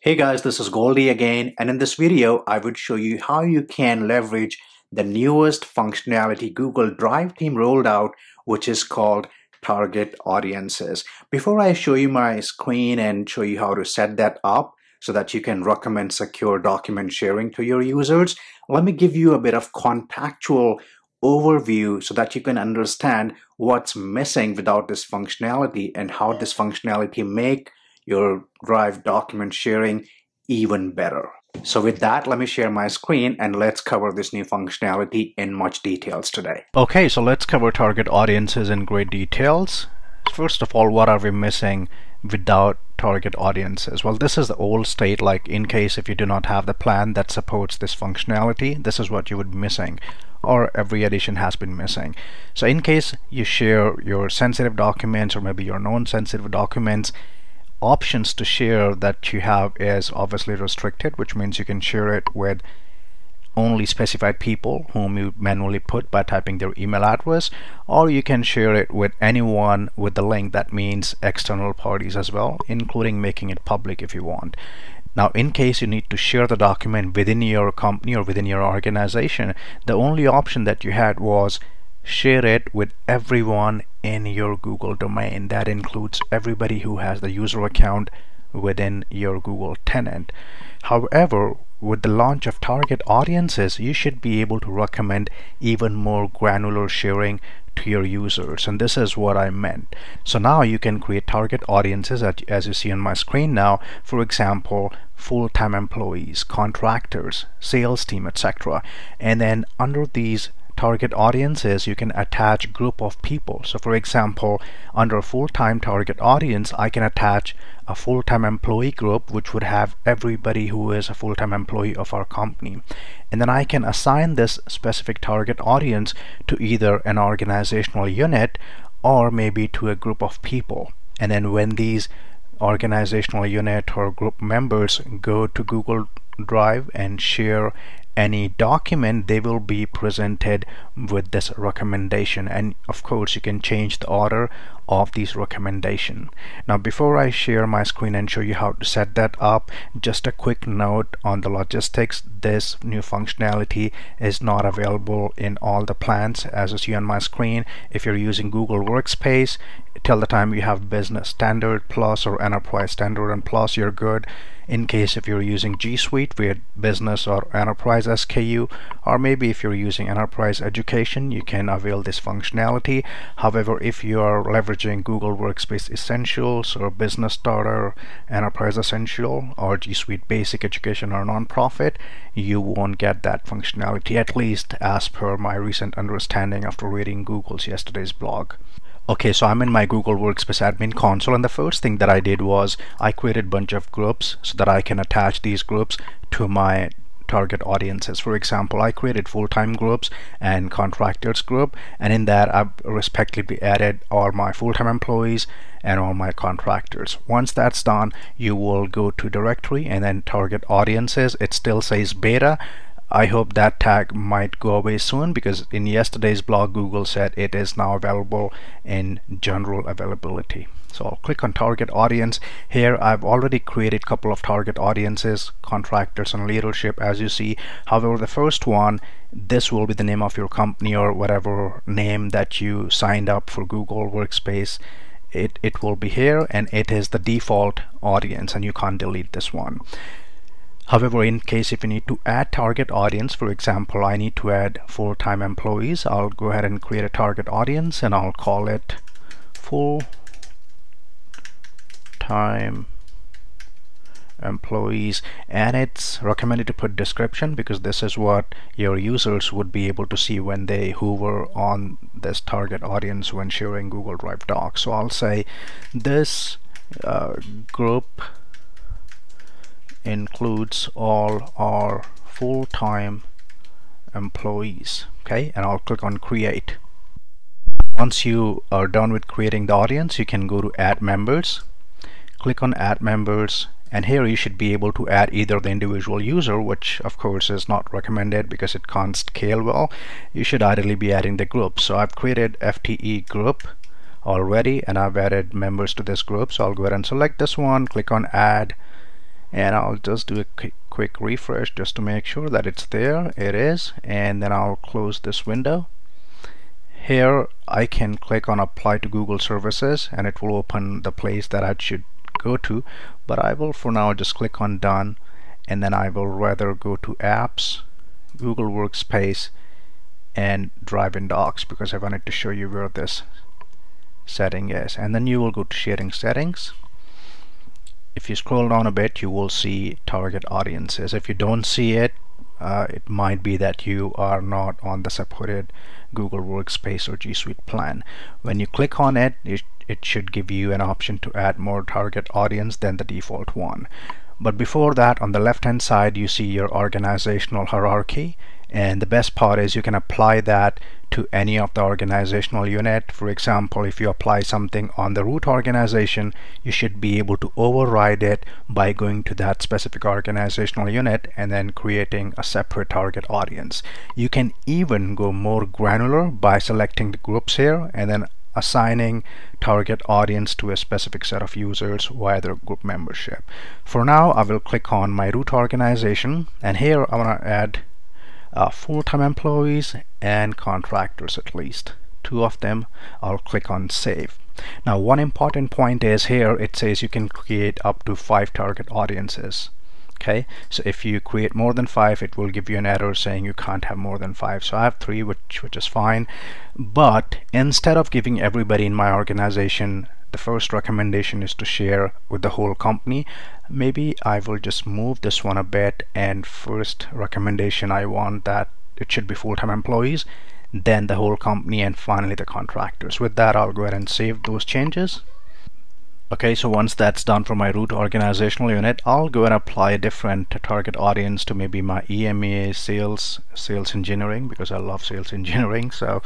Hey guys, this is Goldy again and in this video I would show you how you can leverage the newest functionality Google Drive team rolled out which is called target audiences. Before I show you my screen and show you how to set that up so that you can recommend secure document sharing to your users, let me give you a bit of contextual overview so that you can understand what's missing without this functionality and how this functionality make your Drive document sharing even better. So with that, let me share my screen and let's cover this new functionality in much details today. Okay, so let's cover target audiences in great details. First of all, what are we missing without target audiences? Well, this is the old state, like in case if you do not have the plan that supports this functionality, this is what you would be missing or every edition has been missing. So in case you share your sensitive documents or maybe your non-sensitive documents options to share that you have is obviously restricted which means you can share it with only specified people whom you manually put by typing their email address or you can share it with anyone with the link. That means external parties as well including making it public if you want. Now in case you need to share the document within your company or within your organization the only option that you had was share it with everyone in your Google domain. That includes everybody who has the user account within your Google tenant. However, with the launch of target audiences, you should be able to recommend even more granular sharing to your users and this is what I meant so now you can create target audiences as you see on my screen now for example full-time employees contractors sales team etc and then under these target audiences you can attach group of people. So for example under full-time target audience I can attach a full-time employee group which would have everybody who is a full-time employee of our company. And then I can assign this specific target audience to either an organizational unit or maybe to a group of people. And then when these organizational unit or group members go to Google Drive and share any document they will be presented with this recommendation. And of course you can change the order of these recommendation. Now before I share my screen and show you how to set that up just a quick note on the logistics. This new functionality is not available in all the plans as you see on my screen. If you're using Google Workspace till the time you have business standard plus or enterprise standard and plus you're good. In case if you're using G Suite with business or enterprise SKU or maybe if you're using enterprise education you can avail this functionality. However if you are leveraging Google Workspace Essentials or Business Starter Enterprise Essential or G Suite Basic Education or Nonprofit you won't get that functionality at least as per my recent understanding after reading Google's yesterday's blog Okay, so I'm in my Google Workspace admin console and the first thing that I did was I created a bunch of groups so that I can attach these groups to my target audiences. For example, I created full-time groups and contractors group and in that I've respectively added all my full-time employees and all my contractors. Once that's done, you will go to directory and then target audiences. It still says beta I hope that tag might go away soon because in yesterday's blog Google said it is now available in general availability. So I'll click on target audience. Here I've already created a couple of target audiences, contractors and leadership as you see. However, the first one, this will be the name of your company or whatever name that you signed up for Google Workspace. It, it will be here and it is the default audience and you can't delete this one. However, in case if you need to add target audience, for example, I need to add full-time employees, I'll go ahead and create a target audience and I'll call it full-time employees. And it's recommended to put description because this is what your users would be able to see when they hover on this target audience when sharing Google Drive Docs. So I'll say this uh, group includes all our full-time employees okay? And I'll click on create. Once you are done with creating the audience you can go to add members. Click on add members and here you should be able to add either the individual user which of course is not recommended because it can't scale well. You should ideally be adding the group. So I've created FTE group already and I've added members to this group. So I'll go ahead and select this one click on add and I'll just do a quick, refresh just to make sure that it's there it is and then I'll close this window. Here I can click on apply to Google services and it will open the place that I should go to. But I will for now just click on done and then I will rather go to apps Google Workspace and Drive in Docs because I wanted to show you where this setting is. And then you will go to sharing settings if you scroll down a bit you will see target audiences. If you don't see it uh, it might be that you are not on the supported Google Workspace or G Suite plan. When you click on it, it it should give you an option to add more target audience than the default one but before that on the left hand side you see your organizational hierarchy. And the best part is you can apply that to any of the organizational unit. For example if you apply something on the root organization you should be able to override it by going to that specific organizational unit and then creating a separate target audience. You can even go more granular by selecting the groups here and then assigning target audience to a specific set of users via their group membership. For now, I will click on my root organization and here I want to add uh, full-time employees and contractors at least. Two of them I'll click on save. Now one important point is here it says you can create up to five target audiences okay? So if you create more than five it will give you an error saying you can't have more than five. So I have three which which is fine. But instead of giving everybody in my organization the first recommendation is to share with the whole company. Maybe I will just move this one a bit and first recommendation I want that it should be full-time employees then the whole company and finally the contractors. With that I'll go ahead and save those changes Okay, so once that's done for my root organizational unit, I'll go and apply a different target audience to maybe my EMEA sales, sales engineering, because I love sales engineering. So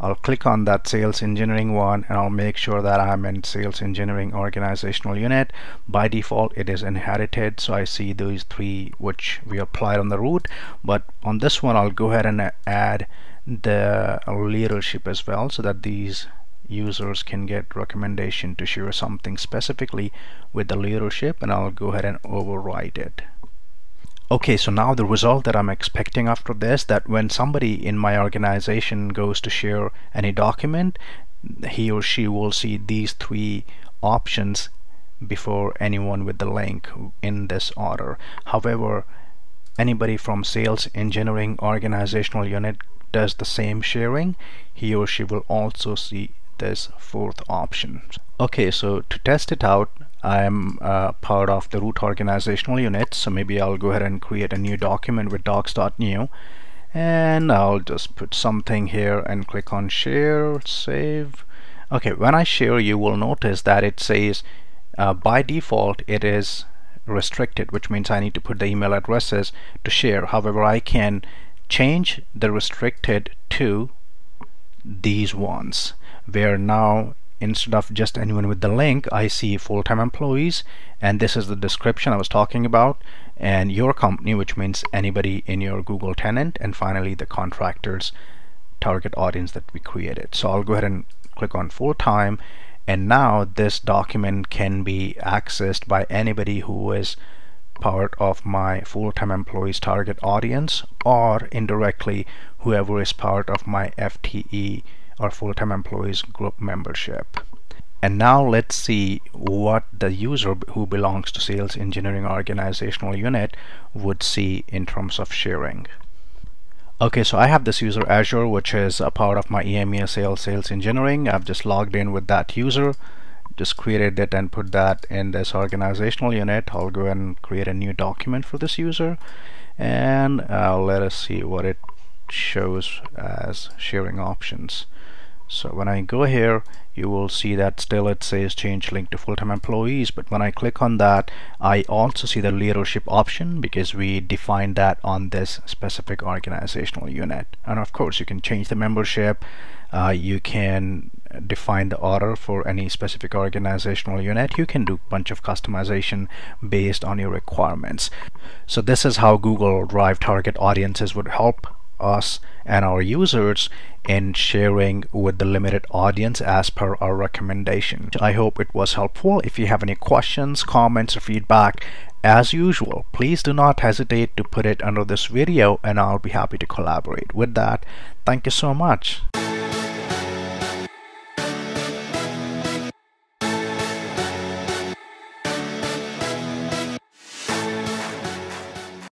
I'll click on that sales engineering one and I'll make sure that I'm in sales engineering organizational unit. By default, it is inherited. So I see those three which we applied on the root, but on this one, I'll go ahead and add the leadership as well so that these users can get recommendation to share something specifically with the leadership and I'll go ahead and override it. Okay so now the result that I'm expecting after this that when somebody in my organization goes to share any document he or she will see these three options before anyone with the link in this order. However anybody from sales engineering organizational unit does the same sharing. He or she will also see this fourth option. Okay so to test it out I'm uh, part of the root organizational unit so maybe I'll go ahead and create a new document with docs.new and I'll just put something here and click on share save. Okay when I share you will notice that it says uh, by default it is restricted which means I need to put the email addresses to share. However I can change the restricted to these ones. Where now instead of just anyone with the link I see full-time employees and this is the description I was talking about and your company which means anybody in your Google tenant and finally the contractors target audience that we created. So I'll go ahead and click on full-time and now this document can be accessed by anybody who is part of my full-time employees target audience or indirectly whoever is part of my FTE or full-time employees group membership. And now let's see what the user who belongs to sales engineering organizational unit would see in terms of sharing. Okay, so I have this user Azure, which is a part of my EMEA sales sales engineering. I've just logged in with that user, just created it and put that in this organizational unit. I'll go and create a new document for this user and uh, let us see what it shows as sharing options. So when I go here you will see that still it says change link to full-time employees but when I click on that I also see the leadership option because we defined that on this specific organizational unit. And of course you can change the membership. Uh, you can define the order for any specific organizational unit you can do a bunch of customization based on your requirements so this is how Google Drive target audiences would help us and our users in sharing with the limited audience as per our recommendation. I hope it was helpful. If you have any questions, comments, or feedback, as usual, please do not hesitate to put it under this video and I'll be happy to collaborate. With that, thank you so much.